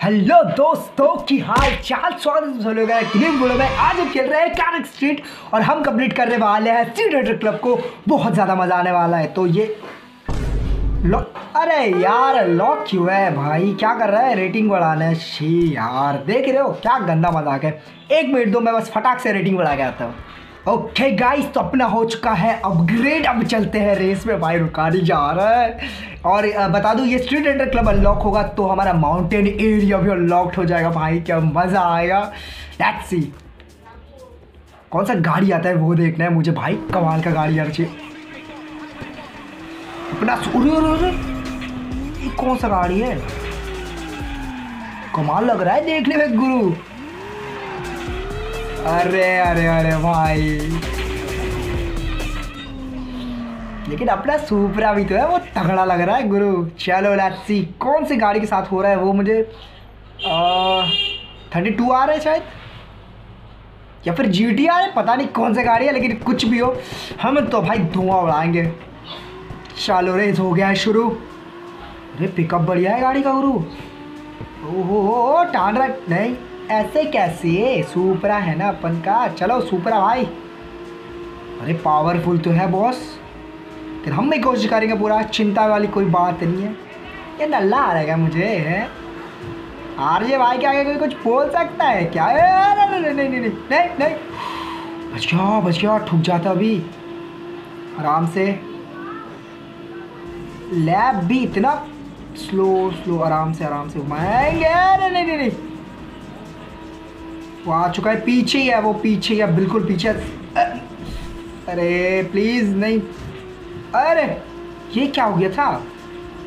Hello दोस्तों, की हाल चाल? स्वागत है आज हम खेल रहे हैं कैनक स्ट्रीट और हम कंप्लीट करने वाले हैं स्ट्रीट रेडर क्लब को। बहुत ज़्यादा मज़ा आने वाला है। तो ये अरे यार लॉक क्यों है भाई? क्या कर रहा है? रेटिंग बढ़ाना है शी यार। देख रहे हो, क्या गंदा मज़ाक है। एक मिनट, दो, मैं बस फटाक से रेटिंग बढ़ा के आता हूँ। ओके गाइस तो अपना हो चुका है अपग्रेड अब चलते हैं रेस में। भाई रुका नहीं जा रहा है। और बता दूँ, ये स्ट्रीट रेडर क्लब अनलॉक होगा तो हमारा माउंटेन एरिया भी अनलॉक्ड हो जाएगा। भाई, क्या मज़ा आएगा। लेट्स सी कौन सा गाड़ी आता है, वो देखना है मुझे। भाई, कमाल का गाड़ी यार चाहिए अपना कौन सा गाड़ी है? कमाल लग रहा है देखने में, गुरु। अरे अरे अरे भाई। लेकिन अपना सुपरा भी तो है, वो तगड़ा लग रहा है, गुरु। चलो लेट्स सी कौन सी गाड़ी के साथ हो रहा है वो मुझे थर्टी टू आ रहा है शायद? या फिर जी टी आ रहा है? पता नहीं कौन सी गाड़ी है, लेकिन कुछ भी हो, हम तो भाई धुआँ उड़ाएँगे। चलो रेस हो गया है शुरू। अरे पिकअप बढ़िया है गाड़ी का, गुरु। ओहो रहा नहीं। ऐसे कैसे? सुपरा है ना अपन का। चलो सुपरा भाई। अरे पावरफुल तो है बॉस फिर हम भी कोशिश करेंगे पूरा। चिंता वाली कोई बात नहीं है। ये नल्ला आ रहेगा मुझे? है? आरजे भाई के आगे कोई कुछ बोल सकता है क्या? नहीं नहीं नहीं नहीं नहीं नहीं। बच गया बच गया। ठुक जाता अभी। आराम से। लैब भी इतना स्लो स्लो आराम से आराम से घुमाएँगे। नहीं नहीं नहीं। वो आ चुका है। पीछे ही है वो, पीछे ही है, बिल्कुल पीछे। अरे प्लीज़ नहीं। अरे, ये क्या हो गया था?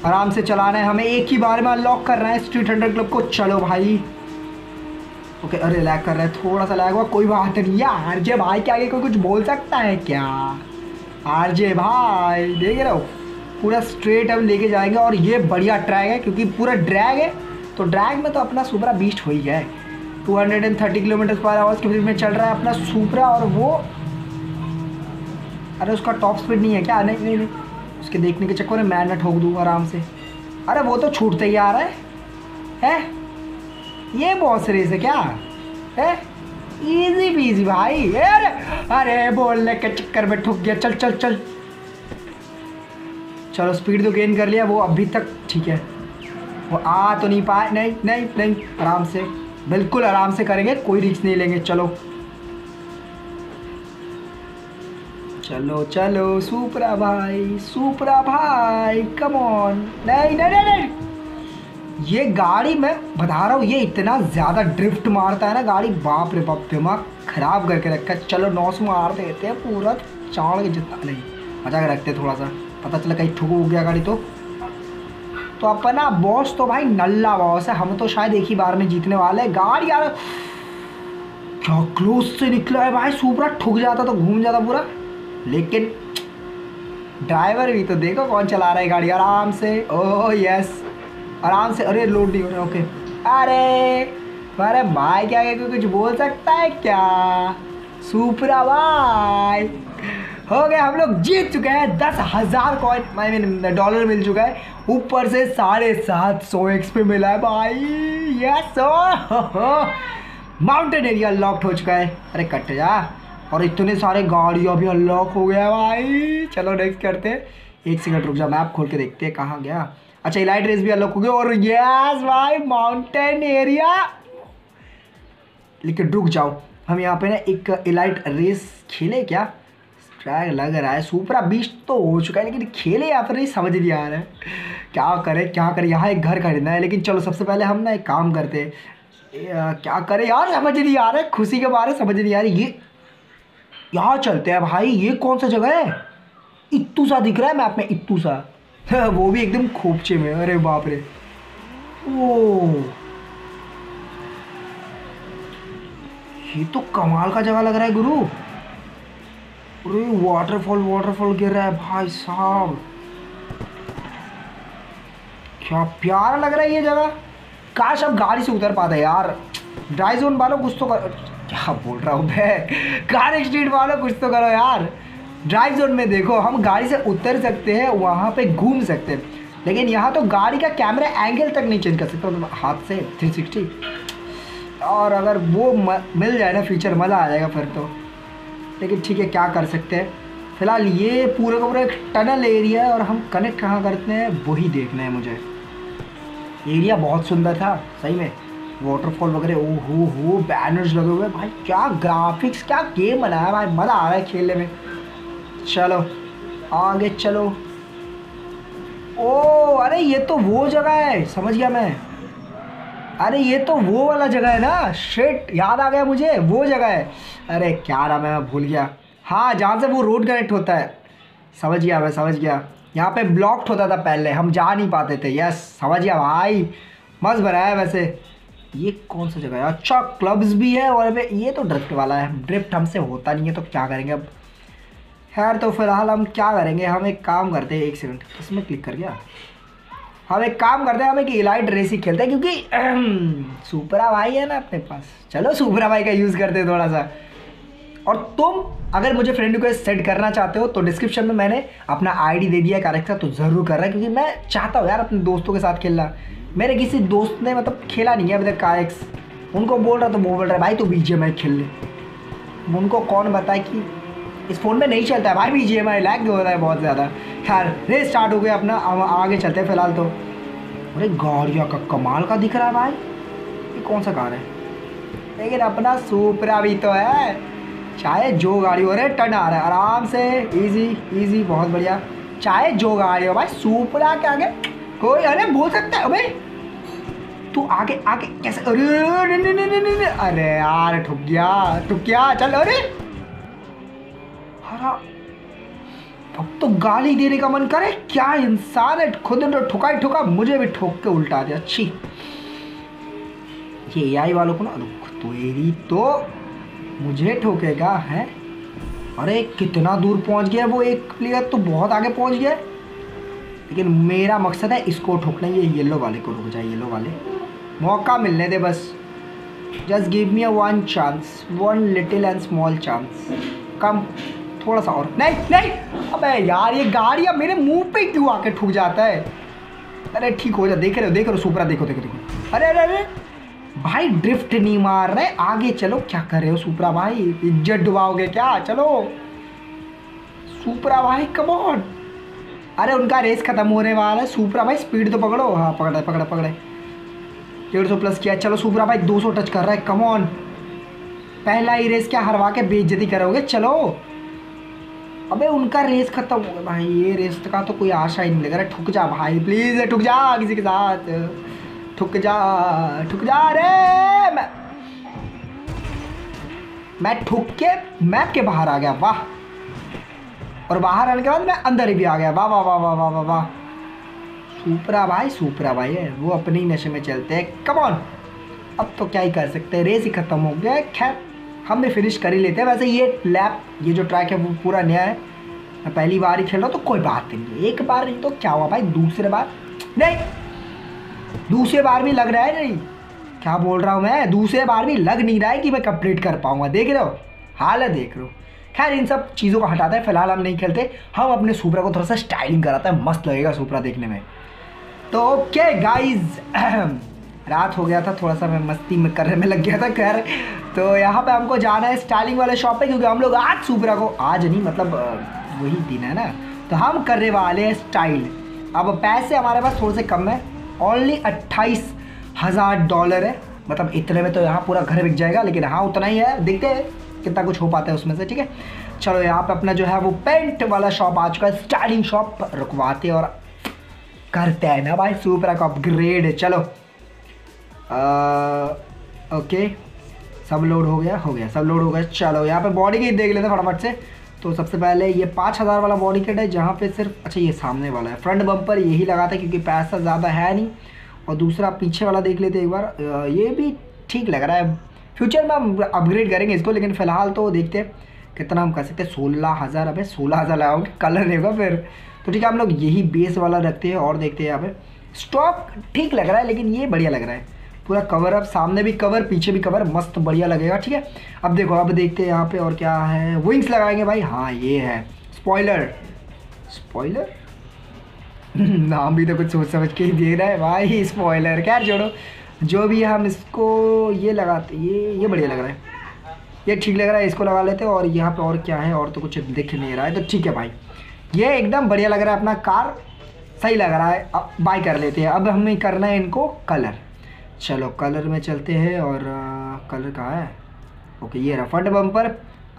आराम से चलाना है हमें, एक ही बार में अनलॉक कर करना है स्ट्रीट हंड्रेड क्लब को। चलो भाई। ओके अरे लैग कर रहा है थोड़ा सा लैग हुआ, कोई बात नहीं। है आरजे भाई के आगे कोई कुछ बोल सकता है क्या? आरजे भाई, देख रहे हो? पूरा स्ट्रेट हम लेके जाएँगे और ये बढ़िया ट्रैक है, क्योंकि पूरा ड्रैग है। तो ड्रैग में तो अपना सुपरा बीस्ट हो ही है। 230 किलोमीटर पर आवर्स की स्पीड में चल रहा है अपना सुपरा और वो। अरे उसका टॉप स्पीड नहीं है क्या? नहीं नहीं नहीं। उसके देखने के चक्कर में मैं ना ठोक दूँ आराम से। अरे वो तो छूटते ही आ रहा है। है? ये बहुत रेस है क्या? है? इजी पीजी भाई। अरे अरे बोलने के चक्कर में ठुक गया। चल चल चल। चलो स्पीड तो गेन कर लिया। वो अभी तक ठीक है। वो आ तो नहीं पाए नहीं नहीं नहीं। आराम से। बिल्कुल आराम से करेंगे, कोई रिस्क नहीं लेंगे, चलो। चलो चलो, सुपरा भाई सुपरा भाई कम ऑन नहीं नहीं नहीं नहीं। ये गाड़ी मैं बता रहा हूँ, ये इतना ज़्यादा ड्रिफ्ट मारता है ना गाड़ी, बाप रे, बाप दिमाग खराब करके रखा है। चलो, नौ सौ मार देते हैं पूरा चाड़ के जितना नहीं मज़ा के रखते थोड़ा सा। पता चला कहीं ठुक हो गया गाड़ी तो। तो अपना बॉस तो भाई नल्ला बॉस है। हम तो शायद एक ही बार में जीतने वाले हैं। गाड़ी यार, क्या क्लोज से निकला है भाई। सुपरा ठुक जाता तो घूम जाता पूरा। लेकिन ड्राइवर भी तो देखो कौन चला रहा है गाड़ी। आराम से। ओह यस आराम से। अरे लोड नहीं हो रहा। ओके अरे अरे, भाई क्या कोई कुछ बोल सकता है क्या? सुपरा भाई। हो गया, हम लोग जीत चुके हैं। दस हज़ार कॉइन आई मीन डॉलर मिल चुका है। ऊपर से साढ़े सात सौ एक्स पे मिला है भाई। यस माउंटेन एरिया अनलॉक्ड हो चुका है। अरे, कट जा। और इतने सारे गाड़ियाँ भी अनलॉक हो गया भाई। चलो नेक्स्ट करते एक सेकंड रुक जाओ मैप खोल के देखते हैं कहाँ गया। अच्छा इलाइट रेस भी अनलॉक हो गया और यस भाई माउंटेन एरिया लेकिन रुक जाओ। हम यहाँ पे ना एक इलाइट रेस खेले क्या? ट्रैक लग रहा है, सुपरा बीस्ट तो हो चुका है, लेकिन खेले या फिर नहीं, समझ नहीं आ रहा है। क्या करें क्या करें, यहाँ एक घर खरीदना है, लेकिन चलो सबसे पहले हम ना एक काम करते क्या करें यार, समझ नहीं आ रहा है, खुशी के बारे समझ नहीं आ रही। ये, यहाँ चलते हैं भाई, ये कौन सा जगह है? इतू सा दिख रहा है मैप में इतू सा। वो भी एकदम खोपचे में, अरे बाप रे। ओ। ये तो कमाल का जगह लग रहा है, गुरु। अरे वाटरफॉल वाटरफॉल गिर रहा है भाई साहब। क्या प्यारा लग रहा है ये जगह? काश अब गाड़ी से उतर पाते यार। ड्राई जोन वालों, कुछ तो कर। क्या बोल रहा हूँ मैं? कार स्ट्रीट वालों, कुछ तो करो यार। ड्राइव जोन में देखो, हम गाड़ी से उतर सकते हैं, वहाँ पे घूम सकते हैं। लेकिन यहाँ तो गाड़ी का कैमरा एंगल तक नहीं चेंज कर सकता मतलब हाथ से 360 और अगर वो मिल जाए ना फीचर मज़ा आ जाएगा फिर तो। लेकिन ठीक है, क्या कर सकते हैं? फ़िलहाल ये पूरे का पूरा एक टनल एरिया है और हम कनेक्ट कहाँ करते हैं, वही देखना है मुझे। एरिया बहुत सुंदर था, सही में। वाटरफॉल वगैरह ओ हो हो बैनर्स लगे हुए भाई, क्या ग्राफिक्स क्या गेम बनाया भाई, मज़ा आ रहा है खेलने में। चलो, आगे चलो। ओ अरे ये तो वो जगह है, समझ गया मैं। अरे ये तो वो वाला जगह है ना। शेट याद आ गया मुझे, वो जगह है। अरे क्या नाम है, मैं भूल गया। हाँ जहाँ से वो रोड कनेक्ट होता है। समझ गया मैं, समझ गया। यहाँ पे ब्लॉक्ड होता था पहले, हम जा नहीं पाते थे। यस समझ गया भाई। मस्त बनाया वैसे। ये कौन सा जगह है? अच्छा क्लब्स भी है और ये तो ड्रिफ्ट वाला है। ड्रिफ्ट हमसे होता नहीं है तो क्या करेंगे अब? खैर तो फ़िलहाल हम क्या करेंगे? हम एक काम करते हैं, एक सेकंड इसमें क्लिक कर गया? हम एक काम करते हैं, हम एक इलाइट रेस ही खेलते हैं, क्योंकि सुपरा भाई है ना अपने पास। चलो सुपरा भाई का यूज़ करते हैं थोड़ा सा और तुम अगर मुझे फ्रेंड रिक्वेस्ट सेट करना चाहते हो तो डिस्क्रिप्शन में मैंने अपना आईडी दे दिया कैरेक्टर तो ज़रूर कर रहा है, क्योंकि मैं चाहता हूँ यार अपने दोस्तों के साथ खेलना। मेरे किसी दोस्त ने मतलब खेला नहीं है अभी तक कारेक्स उनको बोल रहा तो वो बोल रहा है, भाई तू बी जी खेल ले। उनको कौन बताए कि इस फ़ोन में नहीं चलता है? भाई B G M I lag हो रहा है बहुत ज़्यादा। खैर रेस स्टार्ट हो गया अपना आगे चलते हैं फ़िलहाल तो। अरे, गाड़िया का कमाल का दिख रहा है भाई। ये कौन सा कार है? लेकिन अपना सुपरा भी तो है। चाहे जो गाड़ी हो रहा टर्न आ रहा है। आराम से इजी इजी बहुत बढ़िया। चाहे जो गाड़ी हो, भाई सुपरा के आगे कोई, अरे, बोल सकता है, अबे। तू आगे आगे, कैसे? अरे, नहीं नहीं नहीं नहीं अरे, यार, ठुक गया ठुक गया, चल, अरे। हरा अब तो गाली देने का मन करे। क्या इंसान है? खुद ने तो ठुका ठुका, मुझे भी ठोक के उल्टा दिया अच्छी। ये आई वालों को ना, रुक तो एरी तो मुझे ठोकेगा, है? अरे, कितना दूर पहुँच गया वो एक प्लेयर तो बहुत आगे पहुँच गया। लेकिन मेरा मकसद है इसको ठोकना, ये येलो वाले को रुक जाए येलो वाले। मौका मिलने दे बस। Just give me a one chance one little and small chance कम थोड़ा सा और। नहीं नहीं। अबे यार, ये गाड़ी अब मेरे मुँह पे क्यों आके ठुक जाता है। अरे ठीक हो जा, देख रहे हो, देख रहे हो, सुपरा, देखो देखो देखो। अरे अरे अरे। भाई ड्रिफ्ट नहीं मार रहे। आगे चलो। क्या कर रहे हो, सुपरा भाई? इज़्ज़त डुबाओगे क्या? चलो। सुपरा भाई कम ऑन अरे, उनका रेस खत्म होने वाला है। सुपरा भाई स्पीड तो पकड़ो। हाँ पकड़े पकड़े पकड़े। डेढ़ सौ प्लस किया। चलो, सुपरा भाई, दो सौ टच कर रहा है। कम ऑन पहला ही रेस क्या? हरवा के बेइज्जती करोगे? चलो। अबे उनका रेस खत्म हो गया। भाई, ये रेस का तो कोई आशा ही नहीं लग रहा। ठुक जा भाई प्लीज़ ठुक जा किसी के साथ। ठुक जा ठुक जा रे, मैं मैं ठुक के मैप के बाहर आ गया, वाह। और बाहर आने के बाद मैं अंदर भी आ गया, वाह वाह वाह वाह वाह वाह। वाह सुपरा भाई सुपरा भाई है। वो अपने ही नशे में चलते हैं। कम ऑन अब तो क्या ही कर सकते हैं। रेस ही ख़त्म हो गया। खैर हम भी फिनिश कर ही लेते हैं। वैसे ये लैप ये जो ट्रैक है, वो पूरा नया है। मैं पहली बार ही खेल रहा हूँ तो कोई बात नहीं। एक बार नहीं तो क्या हुआ भाई? दूसरे बार? नहीं! दूसरे बार भी लग रहा है नहीं। क्या बोल रहा हूँ मैं? दूसरे बार भी लग नहीं रहा है कि मैं कंप्लीट कर पाऊँगा। देख रहे हो? हाल है, देख रहे हो। खैर, इन सब चीज़ों को हटाते हैं। फ़िलहाल हम नहीं खेलते। हम अपने सुपरा को थोड़ा सा स्टाइलिंग कराते हैं। मस्त लगेगा सुपरा देखने में। तो ओके गाइज़ रात हो गया था। थोड़ा सा मैं मस्ती में करने में लग गया था। खैर तो यहाँ पे हमको जाना है स्टाइलिंग वाले शॉप पे क्योंकि हम लोग आज सुपरा को आज नहीं मतलब वही दिन है ना? तो हम करने वाले हैं स्टाइल अब पैसे हमारे पास थोड़े से कम है। ओनली अट्ठाईस हज़ार डॉलर है। मतलब इतने में तो यहाँ पूरा घर बिक जाएगा लेकिन हाँ उतना ही है। देखते हैं कितना कुछ हो पाता है उसमें से ठीक है? चलो यहाँ पे अपना जो है वो पेंट वाला शॉप आ चुका है स्टाइलिंग शॉप रुकवाते और करते हैं ना भाई सुपरा को अपग्रेड चलो आ, ओके सब लोड हो गया हो गया, सब लोड हो गया। चलो, यहाँ पे बॉडी किट देख लेते फटाफट से। तो सबसे पहले ये पाँच हज़ार वाला बॉडी किट है, जहाँ पे सिर्फ़ अच्छा ये सामने वाला है। फ्रंट बम्पर यही लगा था, क्योंकि पैसा ज़्यादा है नहीं। और दूसरा पीछे वाला देख लेते एक बार। ये भी ठीक लग रहा है। फ्यूचर में हम अपग्रेड करेंगे इसको, लेकिन फ़िलहाल तो देखते हैं कितना हम कर सकते हैं। सोलह हज़ार, अबे सोलह हज़ार लगाओगे कलर होगा फिर। तो ठीक है, हम लोग यही बेस वाला रखते हैं और देखते हैं यहाँ पे। स्टॉक ठीक लग रहा है, लेकिन ये बढ़िया लग रहा है। पूरा कवर अब सामने भी कवर पीछे भी कवर मस्त बढ़िया लगेगा, ठीक है? अब देखो, अब देखते हैं यहाँ पे और क्या है। विंग्स लगाएँगे भाई। हाँ ये है। स्पॉइलर स्पॉइलर नाम भी तो कुछ सोच समझ के ही दे रहा है भाई स्पॉइलर क्या जोड़ो जो भी हम इसको ये लगाते, ये ये बढ़िया लग रहा है। ये ठीक लग रहा है, इसको लगा लेते हैं और यहाँ पे और क्या है, और तो कुछ दिख नहीं रहा है। तो ठीक है भाई। ये एकदम बढ़िया लग रहा है, अपना कार सही लग रहा है। अब बाई कर लेते हैं। अब हमें करना है इनको कलर चलो कलर में चलते हैं और आ, कलर कहाँ है? ओके ये रहा फ्रंट बम्पर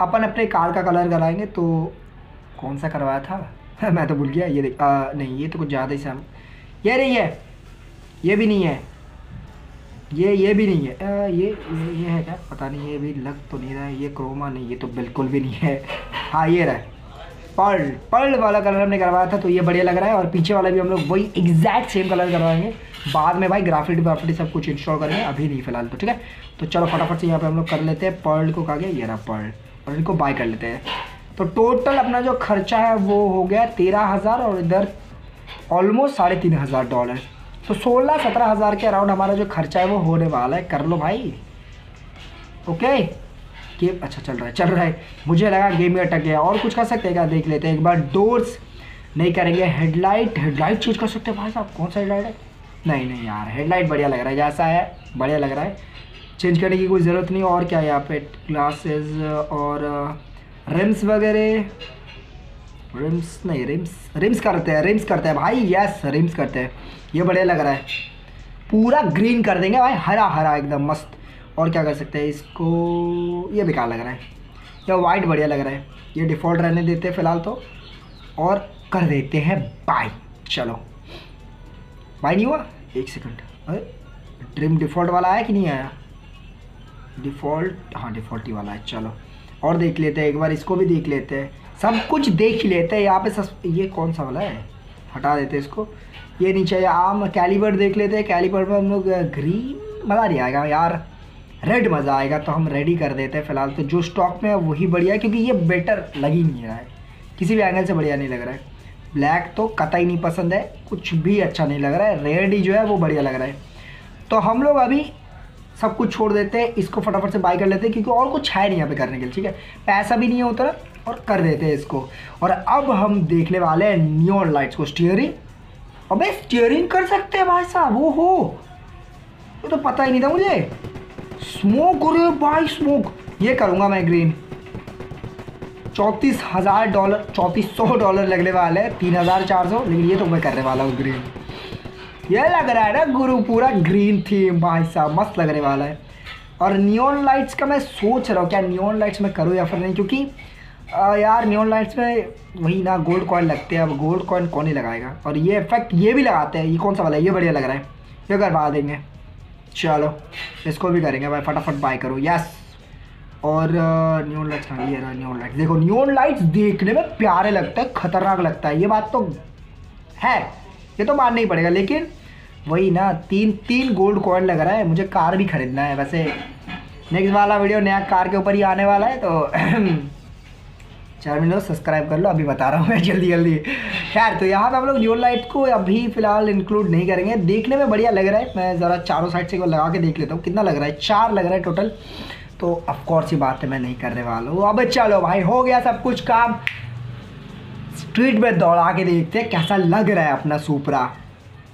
अपन अपने कार का कलर कराएँगे तो कौन सा करवाया था? मैं तो भूल गया ये देख आ, नहीं ये तो कुछ ज़्यादा ही सम ये नहीं है ये भी नहीं है ये ये भी नहीं है आ, ये ये ये है क्या? पता नहीं ये भी लग तो नहीं रहा है ये क्रोमा नहीं ये तो बिल्कुल भी नहीं है। हाँ ये रहा पर्ल पर्ल वाला कलर हमने करवाया था तो ये बढ़िया लग रहा है और पीछे वाला भी हम लोग वही एग्जैक्ट सेम कलर करवाएँगे। बाद में भाई ग्राफिट व्राफिटी सब कुछ इंस्टॉल करेंगे अभी नहीं फ़िलहाल तो ठीक है? तो चलो फटाफट से यहाँ पे हम लोग कर लेते हैं पर्ल को कहा गया, ये रहा पर्ल और इनको बाय कर लेते हैं। तो टोटल अपना जो खर्चा है वो हो गया तेरह हज़ार और इधर ऑलमोस्ट साढ़े तीन हज़ार डॉलर तो सोलह सत्रह हज़ार के अराउंड हमारा जो खर्चा है वो होने वाला है। कर लो भाई। ओके गेम अच्छा चल रहा है, चल रहा है। मुझे लगा गेम में अटक गया। और कुछ कर सकते हैं क्या? देख लेते हैं। एक बार डोर्स नहीं करेंगे। हेडलाइट हेडलाइट चेंज कर सकते हैं भाई साहब। कौन सा हेडलाइट है? नहीं नहीं यार हेडलाइट बढ़िया लग रहा है, जैसा है, बढ़िया लग रहा है। चेंज करने की कोई ज़रूरत नहीं, और क्या है यहाँ पे ग्लासेस और रिम्स वगैरह। रिम्स नहीं रिम्स रिम्स करते हैं रिम्स करते हैं भाई यस रिम्स करते हैं। ये बढ़िया लग रहा है। पूरा ग्रीन कर देंगे भाई, हरा हरा, एकदम मस्त। और क्या कर सकते हैं, इसको, ये बेकार लग रहा है? या वाइट बढ़िया लग रहा है। ये डिफ़ॉल्ट रहने देते हैं फ़िलहाल तो। और कर देते हैं बाय चलो। बाय नहीं हुआ? एक सेकंड अरे ड्रीम डिफ़ॉल्ट वाला आया कि नहीं आया? डिफ़ॉल्ट हाँ डिफ़ॉल्ट ही वाला है, चलो। और देख लेते हैं, एक बार इसको भी देख लेते हैं। सब कुछ देख लेते हैं, यहाँ पे सस, ये कौन सा वाला है? हटा देते हैं इसको। ये नहीं चाहिए आम कैलीबर देख लेते हैं। कैलीबर में हम लोग ग्रीन मज़ा नहीं आएगा यार। रेड मज़ा आएगा तो हम रेडी कर देते हैं फ़िलहाल। तो जो स्टॉक में है, वही बढ़िया है, क्योंकि ये बेटर लग ही नहीं रहा है। किसी भी एंगल से बढ़िया नहीं लग रहा है। ब्लैक तो कतई नहीं पसंद है, कुछ भी अच्छा नहीं लग रहा है, रेड ही जो है वो बढ़िया लग रहा है। तो हम लोग अभी सब कुछ छोड़ देते हैं, इसको फटाफट से बाय कर लेते हैं, क्योंकि और कुछ है नहीं यहाँ पे करने के लिए, ठीक है? पैसा भी नहीं है उतना, और कर देते हैं इसको। और अब हम देखने वाले हैं न्यून लाइट्स को स्टीयरिंग अबे स्टीयरिंग कर सकते हैं भाई साहब वो हो ये तो पता ही नहीं था मुझे। स्मोक रहे भाई स्मोक ये करूँगा मैं ग्रीन चौंतीस हज़ार डॉलर, चौंतीस सौ डॉलर लगने वाले हैं, तीन हज़ार चार सौ, लेकिन ये तो मैं करने वाला हूँ ग्रीन ये लग रहा है ना गुरु, पूरा ग्रीन थीम भाई साहब, मस्त लगने वाला है। और नियॉन लाइट्स का मैं सोच रहा हूँ, क्या नियॉन लाइट्स में करूँ या फिर नहीं, क्योंकि यार नियॉन लाइट्स में वही ना गोल्ड कॉइन लगते हैं, अब गोल्ड कॉइन कौन ही लगाएगा? और ये इफ़ेक्ट ये भी लगाते हैं, ये कौन सा वाला है? ये बढ़िया लग रहा है। ये करवा देंगे। चलो, इसको भी करेंगे, भाई, फटाफट बाय करो। यस और न्यून लाइट्स कहाँ ये रहा न्यून लाइट्स देखो न्यून लाइट्स देखने में प्यारे लगता है, खतरनाक लगता है, ये बात तो है, ये तो मानना ही पड़ेगा, लेकिन वही ना, तीन तीन गोल्ड कॉइन लग रहा है, मुझे कार भी खरीदना है, वैसे नेक्स्ट वाला वीडियो नया कार के ऊपर ही आने वाला है तो चार मिनट सब्सक्राइब कर लो, अभी बता रहा हूँ मैं जल्दी जल्दी। खैर तो यहाँ पे हम लोग न्यू लाइट को अभी फ़िलहाल इंक्लूड नहीं करेंगे, देखने में बढ़िया लग रहा है, मैं ज़रा चारों साइड से लगा के देख लेता हूँ, कितना लग रहा है, चार लग रहा है टोटल तो ऑफकोर्स ही बात है मैं नहीं करने वाला हूँ। अब चलो भाई, हो गया सब कुछ काम। स्ट्रीट में दौड़ा के देखते हैं कैसा लग रहा है अपना सुपरा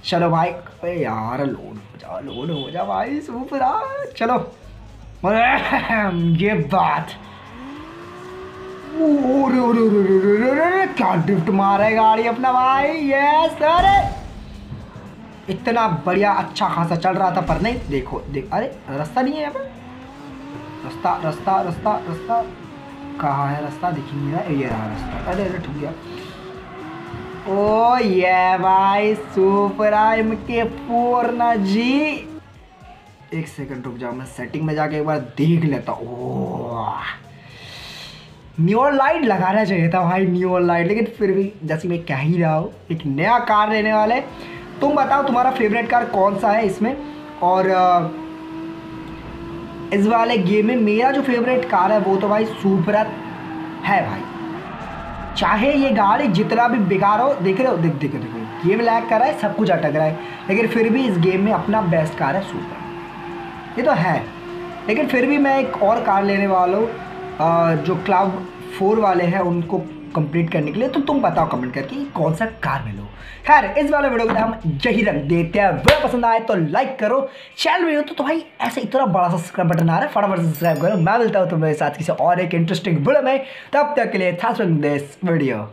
चलो भाई अरे यार लोड हो जा लोड हो जा भाई सुपरा चलो। ये बात। क्या ड्रिफ्ट मारा गाड़ी अपना भाई। यस अरे। इतना बढ़िया अच्छा खासा चल रहा था, पर नहीं, देखो, देख, अरे, रास्ता नहीं है यहाँ पे। रास्ता रास्ता रास्ता रास्ता। कहाँ है रास्ता? दिख नहीं रहा ये रहा रास्ता। अरे अरे, ठुक गया। ओ, ये भाई सुपर एम के ना जी। एक सेकंड रुक जाओ, मैं सेटिंग में जाके एक बार देख लेता ओ न्यूअर लाइट लगाना चाहिए था भाई न्यूअर लाइट लेकिन फिर भी, जैसे मैं कह ही रहा हूँ, एक नया कार लेने वाले। तुम बताओ, तुम्हारा फेवरेट कार कौन सा है इसमें? और इस वाले गेम में मेरा जो फेवरेट कार है, वो तो भाई सुपरत है भाई। चाहे ये गाड़ी जितना भी बेकार हो देख रहे हो, देख, देखो देखो गेम लैग कर रहा है, सब कुछ अटक रहा है, लेकिन फिर भी इस गेम में अपना बेस्ट कार है सुपर ये तो है। लेकिन फिर भी मैं एक और कार लेने वाला हूँ जो क्लाउड फोर वाले हैं, उनको कंप्लीट करने के लिए तो तुम बताओ कमेंट करके कौन सा कार में लो। खैर इस वाले वीडियो में हम यही रख देते हैं। वीडियो पसंद आए तो लाइक करो। चैनल वीडियो तो, तो भाई ऐसे इतना बड़ा सब्सक्राइब बटन आ रहा है। फटाफट सब्सक्राइब करो। मैं मिलता हूँ तुम्हारे साथ किसी और एक इंटरेस्टिंग वीडियो में। तब तक के लिए था दिस वीडियो